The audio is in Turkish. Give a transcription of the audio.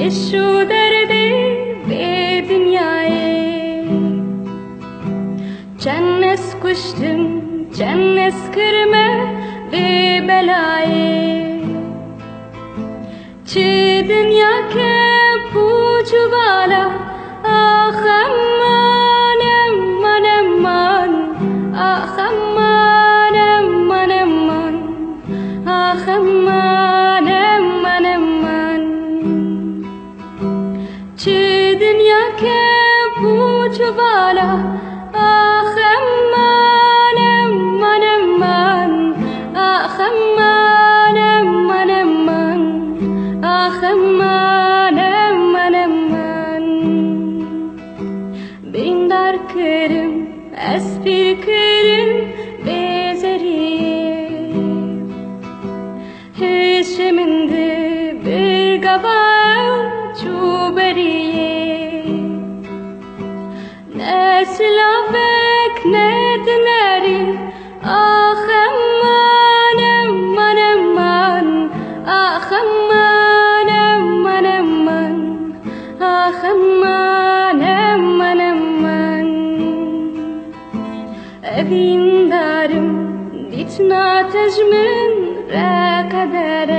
यशो दर्दे dünyayı Cennet kuştum, cennet kırma ve belayı Çi dünya ke pucu bala Ah aman aman aman Ah aman aman aman Ah aman Çi dünya ke pucu bala Ah aman aman aman Ah aman aman aman Ah aman aman aman Brindar kırım espir kırım bezeri. Hüşümünde bir gabal Ne silavek ne dineri Ah aman aman aman Ah aman aman aman Ah aman aman aman. Evin darım ditna tecmin re kadere